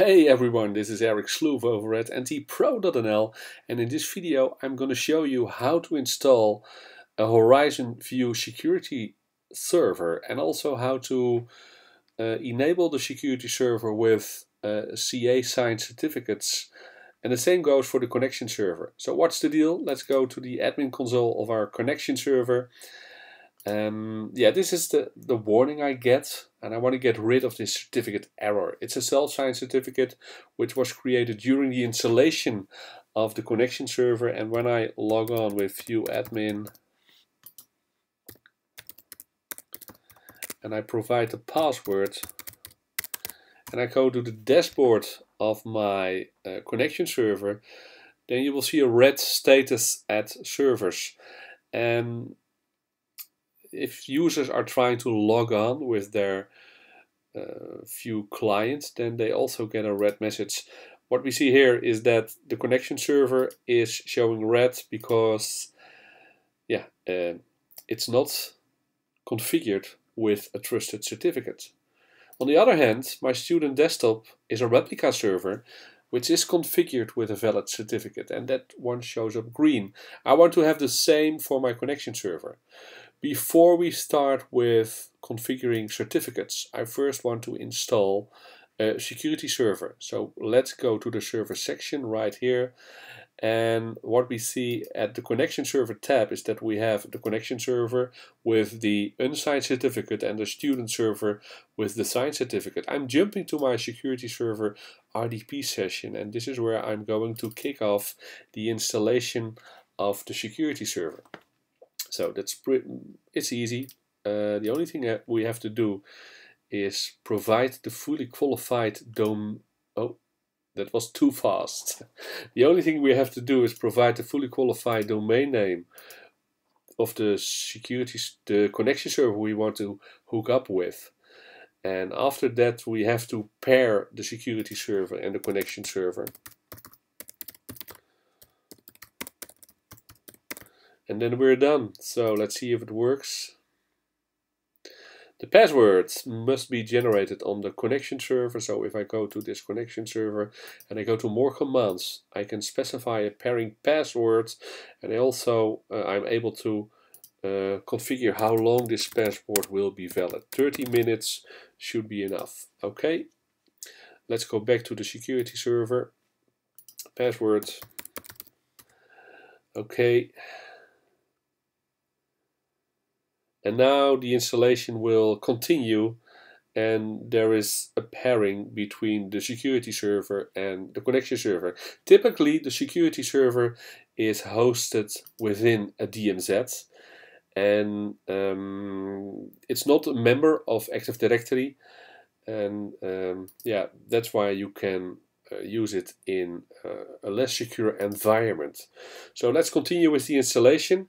Hey everyone, this is Eric Sloof over at ntpro.nl and in this video I'm going to show you how to install a Horizon View security server and also how to uh, enable the security server with uh, CA signed certificates and the same goes for the connection server. So what's the deal? Let's go to the admin console of our connection server um, yeah, this is the, the warning I get, and I want to get rid of this certificate error. It's a self-signed certificate which was created during the installation of the connection server, and when I log on with view admin and I provide the password and I go to the dashboard of my uh, connection server, then you will see a red status at servers. And if users are trying to log on with their uh, View clients, then they also get a red message. What we see here is that the connection server is showing red because yeah, uh, it's not configured with a trusted certificate. On the other hand, my student desktop is a replica server which is configured with a valid certificate and that one shows up green. I want to have the same for my connection server. Before we start with configuring certificates, I first want to install a security server. So let's go to the server section right here. And what we see at the connection server tab is that we have the connection server with the unsigned certificate and the student server with the signed certificate. I'm jumping to my security server RDP session and this is where I'm going to kick off the installation of the security server. So that's it's easy. Uh, the only thing that we have to do is provide the fully qualified dom. Oh, that was too fast. the only thing we have to do is provide the fully qualified domain name of the security, the connection server we want to hook up with. And after that, we have to pair the security server and the connection server. And then we're done. So let's see if it works. The passwords must be generated on the connection server. So if I go to this connection server and I go to more commands, I can specify a pairing password. And I also, uh, I'm able to uh, configure how long this password will be valid. 30 minutes should be enough. Okay, let's go back to the security server. Password. Okay. And now the installation will continue and there is a pairing between the security server and the connection server. Typically the security server is hosted within a DMZ and um, it's not a member of Active Directory and um, yeah that's why you can uh, use it in uh, a less secure environment. So let's continue with the installation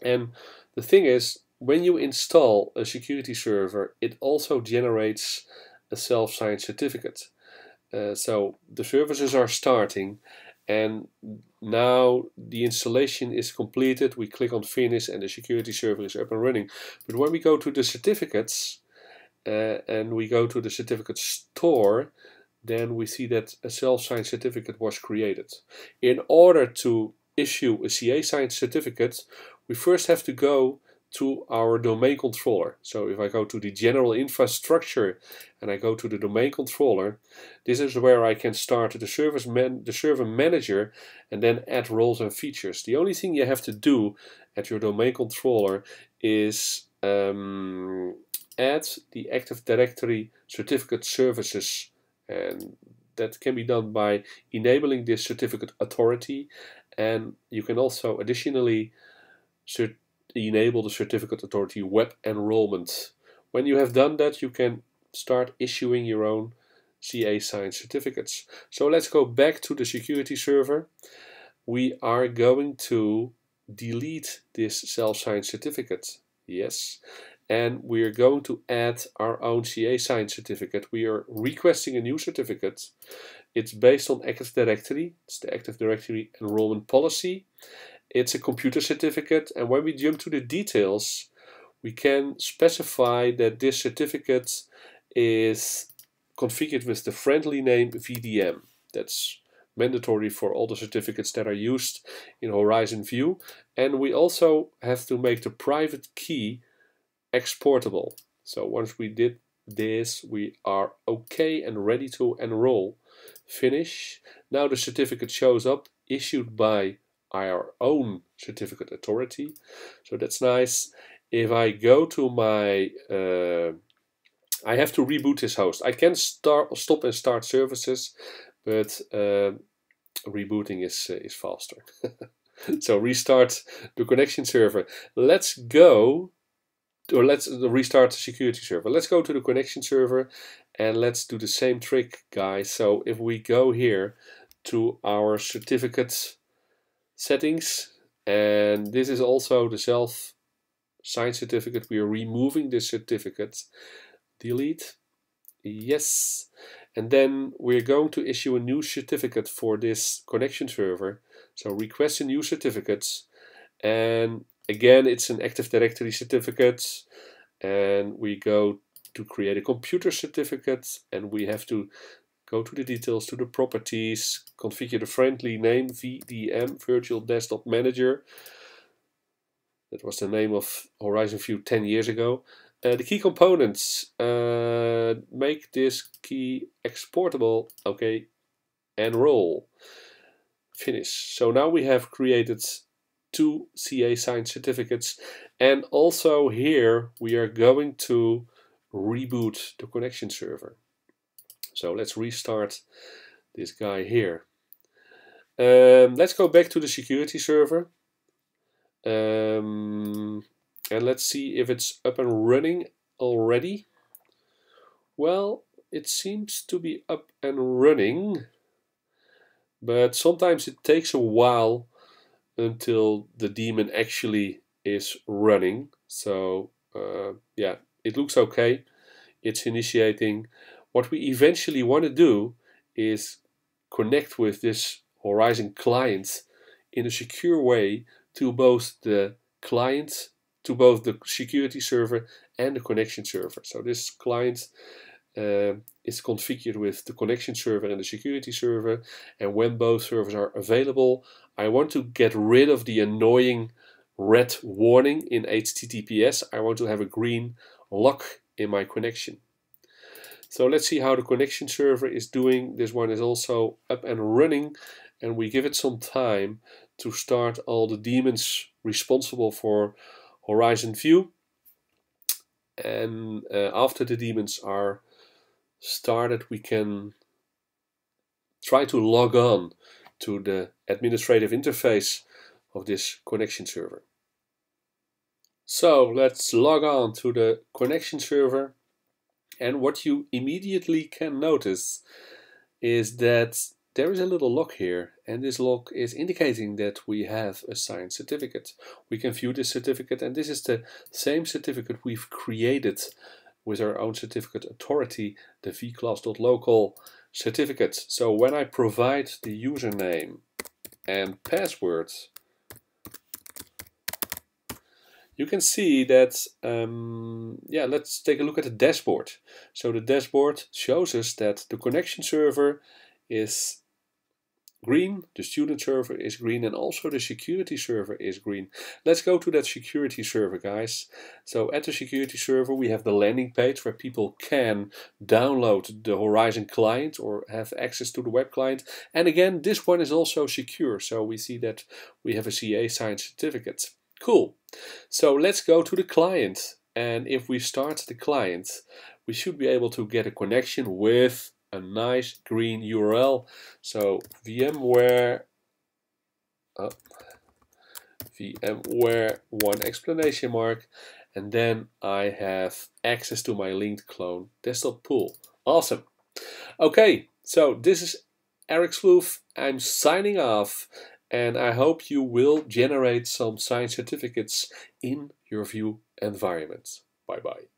and the thing is when you install a security server, it also generates a self-signed certificate. Uh, so the services are starting and now the installation is completed. We click on finish and the security server is up and running. But when we go to the certificates uh, and we go to the certificate store, then we see that a self-signed certificate was created. In order to issue a CA signed certificate, we first have to go to our domain controller. So if I go to the general infrastructure and I go to the domain controller, this is where I can start the service man the server manager and then add roles and features. The only thing you have to do at your domain controller is um, add the Active Directory certificate services and that can be done by enabling this certificate authority and you can also additionally cert enable the certificate authority web enrollment. When you have done that, you can start issuing your own CA signed certificates. So let's go back to the security server. We are going to delete this self-signed certificate. Yes. And we are going to add our own CA signed certificate. We are requesting a new certificate. It's based on Active Directory. It's the Active Directory enrollment policy. It's a computer certificate and when we jump to the details we can specify that this certificate is configured with the friendly name VDM. That's mandatory for all the certificates that are used in Horizon View. And we also have to make the private key exportable. So once we did this, we are okay and ready to enroll. Finish. Now the certificate shows up, issued by our own certificate authority. So that's nice. If I go to my, uh, I have to reboot this host. I can start, stop and start services, but uh, rebooting is, uh, is faster. so restart the connection server. Let's go, or let's restart the security server. Let's go to the connection server and let's do the same trick, guys. So if we go here to our certificate settings, and this is also the self signed certificate. We are removing this certificate. Delete. Yes. And then we're going to issue a new certificate for this connection server. So request a new certificate. And again, it's an Active Directory certificate. And we go to create a computer certificate. And we have to go to the details, to the properties, configure the friendly name VDM, Virtual Desktop Manager. That was the name of Horizon View 10 years ago. Uh, the key components uh, make this key exportable. Okay, enroll. Finish. So now we have created two CA signed certificates and also here we are going to reboot the connection server. So let's restart this guy here. Um, let's go back to the security server. Um, and let's see if it's up and running already. Well, it seems to be up and running, but sometimes it takes a while until the daemon actually is running. So uh, yeah, it looks okay. It's initiating. What we eventually want to do is connect with this Horizon client in a secure way to both the client to both the security server and the connection server. So this client uh, is configured with the connection server and the security server. And when both servers are available, I want to get rid of the annoying red warning in HTTPS. I want to have a green lock in my connection. So let's see how the connection server is doing. This one is also up and running and we give it some time to start all the daemons responsible for horizon view and uh, after the daemons are started we can try to log on to the administrative interface of this connection server. So let's log on to the connection server and what you immediately can notice is that there is a little lock here and this lock is indicating that we have a signed certificate. We can view this certificate and this is the same certificate we've created with our own certificate authority, the vclass.local certificate. So when I provide the username and password, you can see that, um, yeah, let's take a look at the dashboard. So the dashboard shows us that the connection server is green, the student server is green, and also the security server is green. Let's go to that security server, guys. So at the security server, we have the landing page where people can download the Horizon client or have access to the web client. And again, this one is also secure. So we see that we have a CA signed certificate. Cool. So let's go to the client. And if we start the client, we should be able to get a connection with a nice green URL. So VMware, uh, VMware one explanation mark, and then I have access to my linked clone desktop pool. Awesome. Okay, so this is Eric Sloof. I'm signing off and I hope you will generate some signed certificates in your View environment. Bye bye.